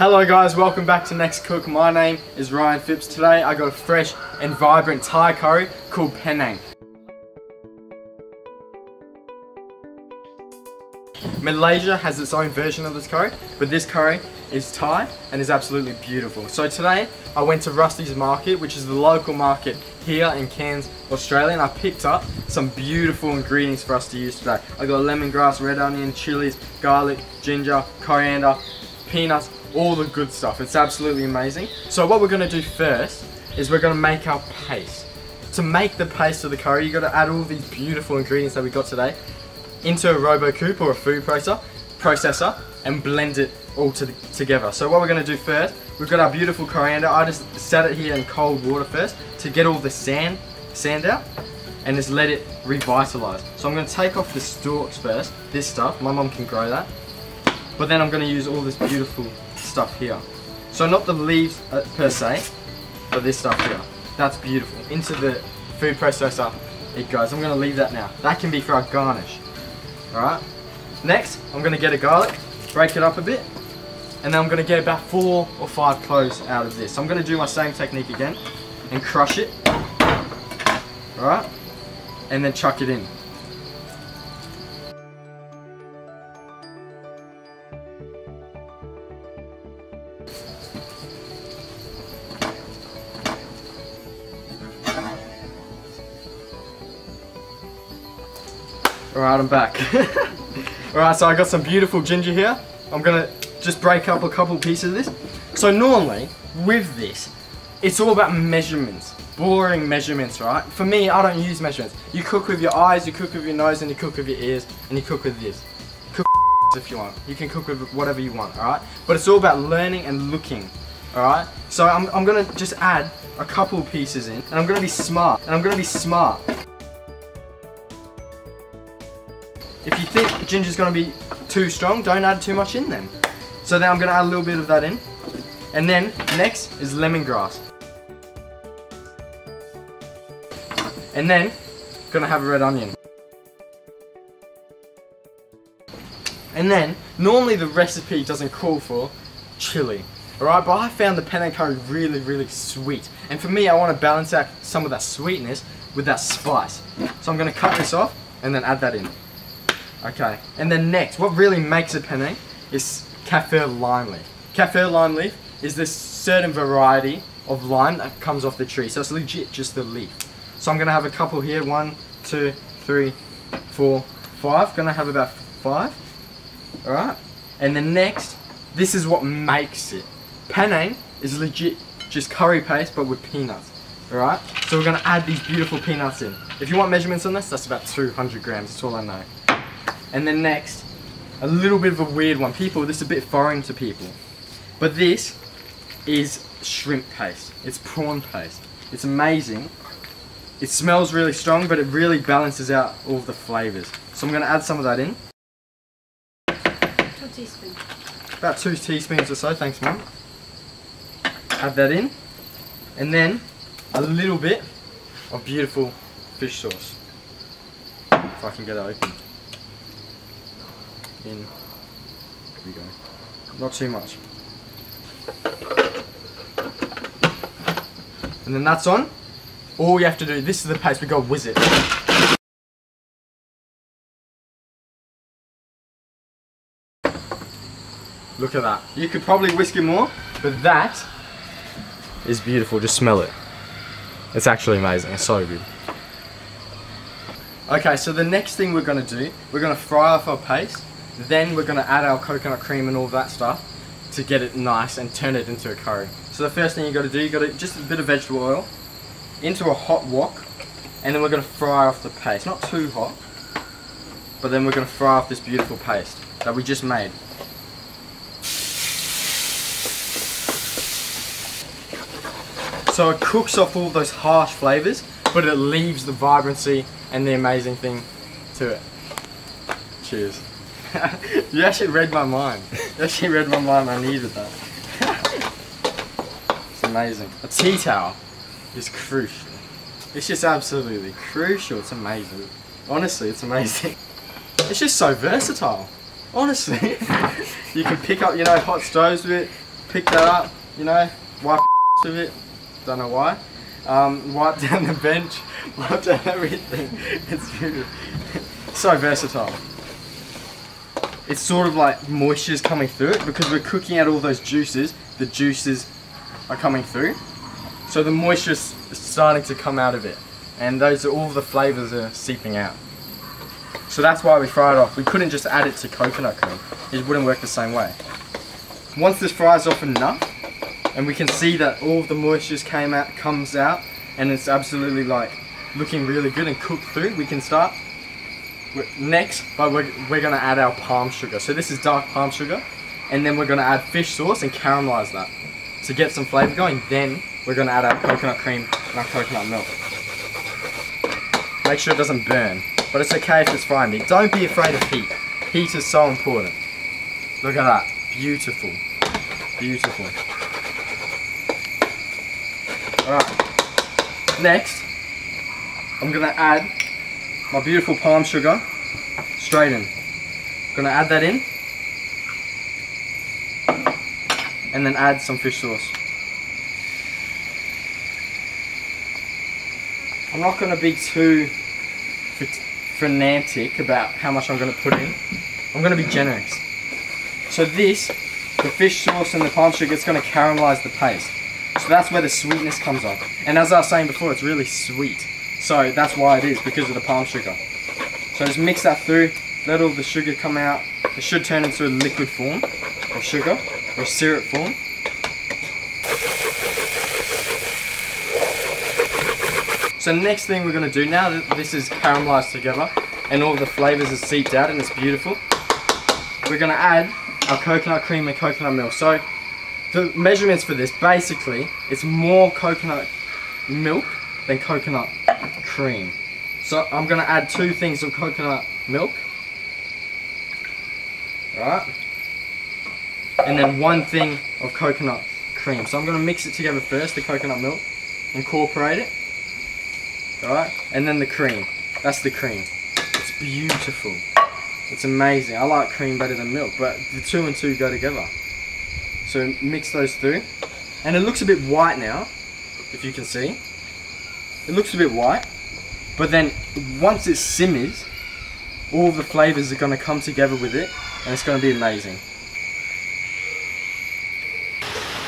Hello guys, welcome back to Next Cook. My name is Ryan Phipps. Today I got a fresh and vibrant Thai curry called Panang. Malaysia has its own version of this curry, but this curry is Thai and is absolutely beautiful. So today I went to Rusty's Market, which is the local market here in Cairns, Australia, and I picked up some beautiful ingredients for us to use today. I got lemongrass, red onion, chilies, garlic, ginger, coriander, peanuts, all the good stuff. It's absolutely amazing. So what we're going to do first is we're going to make our paste. To make the paste of the curry, you've got to add all these beautiful ingredients that we got today into a RoboCoupe or a food processor, processor and blend it all to together. So what we're going to do first, we've got our beautiful coriander. I just set it here in cold water first to get all the sand, sand out and just let it revitalize. So I'm going to take off the stalks first, this stuff, my mom can grow that. But then I'm going to use all this beautiful stuff here. So not the leaves uh, per se, but this stuff here. That's beautiful. Into the food processor it goes. I'm going to leave that now. That can be for our garnish. Alright? Next, I'm going to get a garlic, break it up a bit, and then I'm going to get about four or five cloves out of this. I'm going to do my same technique again and crush it. Alright? And then chuck it in. Alright, I'm back. Alright, so I got some beautiful ginger here. I'm gonna just break up a couple pieces of this. So normally, with this, it's all about measurements. Boring measurements, right? For me, I don't use measurements. You cook with your eyes, you cook with your nose, and you cook with your ears, and you cook with this. If you want. You can cook with whatever you want, alright? But it's all about learning and looking, alright? So I'm, I'm gonna just add a couple pieces in, and I'm gonna be smart, and I'm gonna be smart. If you think ginger's to be too strong, don't add too much in then. So then I'm to add a little bit of that in. And then next is lemongrass. And then, gonna have a red onion. And then, normally the recipe doesn't call for chili. Alright, but I found the Panang curry really, really sweet. And for me, I want to balance out some of that sweetness with that spice. So I'm going to cut this off and then add that in. Okay, and then next, what really makes a penne is kaffir lime leaf. Kaffir lime leaf is this certain variety of lime that comes off the tree, so it's legit just the leaf. So I'm gonna have a couple here, one, two, three, four, five. Gonna have about five, all right? And the next, this is what makes it. Penne is legit just curry paste, but with peanuts, all right? So we're gonna add these beautiful peanuts in. If you want measurements on this, that's about 200 grams, that's all I know. And then next, a little bit of a weird one. People, this is a bit foreign to people. But this is shrimp paste. It's prawn paste. It's amazing. It smells really strong, but it really balances out all the flavours. So I'm to add some of that in. About two teaspoons or so, thanks mum. Add that in. And then a little bit of beautiful fish sauce. If I can get it open in. Here we go. Not too much. And then that's on. All you have to do, this is the paste, we go whiz it. Look at that. You could probably whisk it more, but that is beautiful. Just smell it. It's actually amazing. It's so good. Okay, so the next thing we're going to do, we're going to fry off our paste then we're going to add our coconut cream and all that stuff to get it nice and turn it into a curry. So the first thing you got to do, you got to just a bit of vegetable oil into a hot wok, and then we're going to fry off the paste. Not too hot, but then we're going to fry off this beautiful paste that we just made. So it cooks off all those harsh flavors, but it leaves the vibrancy and the amazing thing to it. Cheers. you actually read my mind. You actually read my mind. I needed that. it's amazing. A tea towel is crucial. It's just absolutely crucial. It's amazing. Honestly, it's amazing. It's just so versatile. Honestly. you can pick up, you know, hot stoves with it, pick that up, you know, wipe with it, don't know why. Um, wipe down the bench, wipe down everything. It's beautiful. so versatile. It's sort of like moisture's coming through it because we're cooking out all those juices. The juices are coming through. So the moisture's starting to come out of it. And those are all the flavors are seeping out. So that's why we fry it off. We couldn't just add it to coconut cream. It wouldn't work the same way. Once this fries off enough, and we can see that all the moisture came out, comes out, and it's absolutely like looking really good and cooked through, we can start. Next, but we're, we're gonna add our palm sugar. So this is dark palm sugar, and then we're gonna add fish sauce and caramelize that to get some flavor going. Then we're gonna add our coconut cream and our coconut milk. Make sure it doesn't burn. But it's okay if it's frying meat. Don't be afraid of heat. Heat is so important. Look at that. Beautiful. Beautiful. Alright. Next, I'm to add my beautiful palm sugar straight in. To add that in. And then add some fish sauce. I'm not to be too fanatic about how much I'm to put in. I'm to be generous. So this, the fish sauce and the palm sugar, it's to caramelize the paste. So that's where the sweetness comes on. And as I was saying before, it's really sweet. So that's why it is, because of the palm sugar. So just mix that through, let all the sugar come out. It should turn into a liquid form of sugar, or syrup form. So next thing we're going to do now that this is caramelized together and all the flavors are seeped out and it's beautiful, we're going to add our coconut cream and coconut milk. So the measurements for this, basically, it's more coconut milk than coconut cream. So I'm going to add two things of coconut milk. Right. And then one thing of coconut cream. So I'm going to mix it together first, the coconut milk, incorporate it right? And then the cream. That's the cream. It's beautiful. It's amazing. I like cream better than milk, but the two and two go together. So mix those through. And it looks a bit white now, if you can see. It looks a bit white. But then once it simmers, all the flavors are going to come together with it and it's going to be amazing.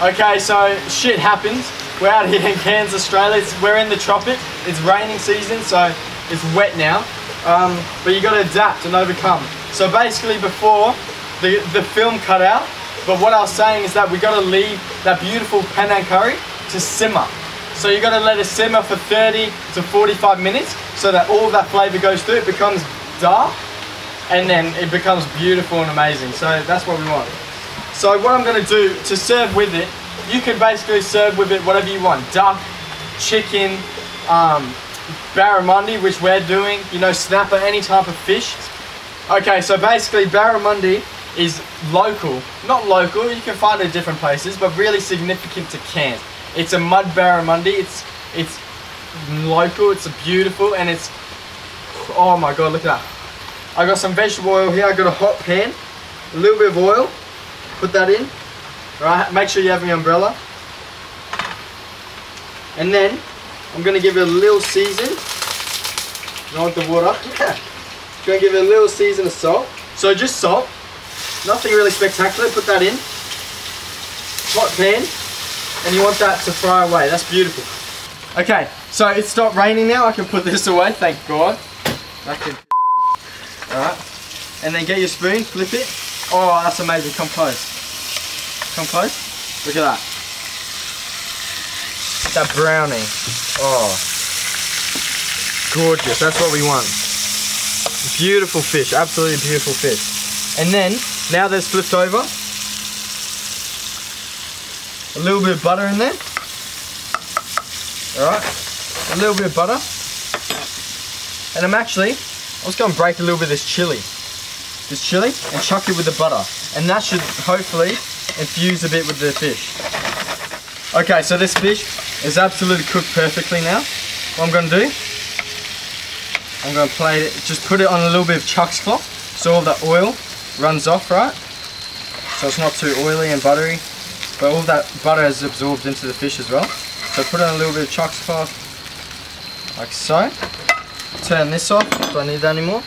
Okay, so shit happens. We're out here in Cairns, Australia. It's, we're in the tropic. It's raining season, so it's wet now. Um, but you got to adapt and overcome. So basically, before the the film cut out, but what I was saying is that we got to leave that beautiful Panang curry to simmer. So you got to let it simmer for 30 to 45 minutes, so that all that flavor goes through. It becomes dark, and then it becomes beautiful and amazing. So that's what we want. So what I'm going to do to serve with it you can basically serve with it whatever you want. Duck, chicken, um, barramundi, which we're doing, you know, snapper, any type of fish. Okay, so basically barramundi is local. Not local, you can find it in different places, but really significant to Cairns. It's a mud barramundi, it's, it's local, it's beautiful, and it's, oh my god, look at that. I got some vegetable oil here, I got a hot pan, a little bit of oil, put that in, Right, make sure you have your umbrella. And then I'm gonna give it a little season. Not the water. gonna give it a little season of salt. So just salt. Nothing really spectacular. Put that in. Hot pan. And you want that to fry away. That's beautiful. Okay, so it's stopped raining now. I can put this away, thank God. Alright. And then get your spoon, flip it. Oh, that's amazing. Come close. Come close. Look at that. That brownie. Oh. Gorgeous. That's what we want. Beautiful fish. Absolutely beautiful fish. And then, now that's flipped over, a little bit of butter in there. Alright. A little bit of butter. And I'm actually, I was going to break a little bit of this chili. This chili and chuck it with the butter. And that should hopefully infuse a bit with the fish. Okay, so this fish is absolutely cooked perfectly now. What I'm going to do, I'm going to plate it, just put it on a little bit of Chux cloth so all the oil runs off, right? So it's not too oily and buttery. but all that butter is absorbed into the fish as well. So put in a little bit of choc sauce, like so. Turn this off, don't need that anymore.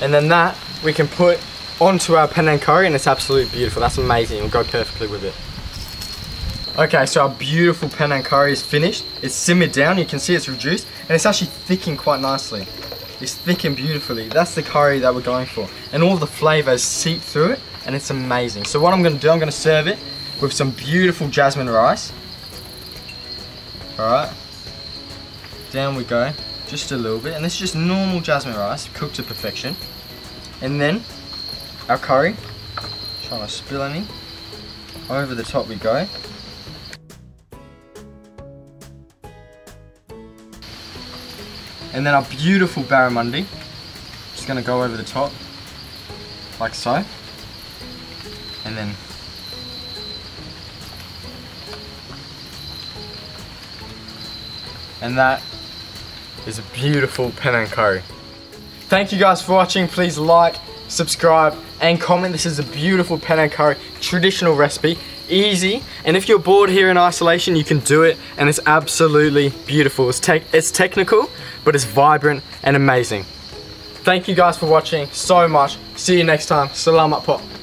And then that we can put onto our Panang curry and it's absolutely beautiful. That's amazing, it'll go perfectly with it. Okay, so our beautiful Panang curry is finished. It's simmered down, you can see it's reduced, and it's actually thickened quite nicely. It's thick and beautifully. That's the curry that we're going for. And all the flavors seep through it, and it's amazing. So what I'm gonna do, I'm gonna serve it with some beautiful jasmine rice. Alright. Down we go. Just a little bit. And this is just normal jasmine rice, cooked to perfection. And then, our curry. Trying to spill any. Over the top we go. And then our beautiful barramundi. Just gonna go over the top. Like so. And then and that is a beautiful Panang curry. Thank you guys for watching. Please like, subscribe, and comment. This is a beautiful Panang curry, traditional recipe, easy. And if you're bored here in isolation, you can do it, and it's absolutely beautiful. It's, te it's technical, but it's vibrant and amazing. Thank you guys for watching so much. See you next time. Salamat po.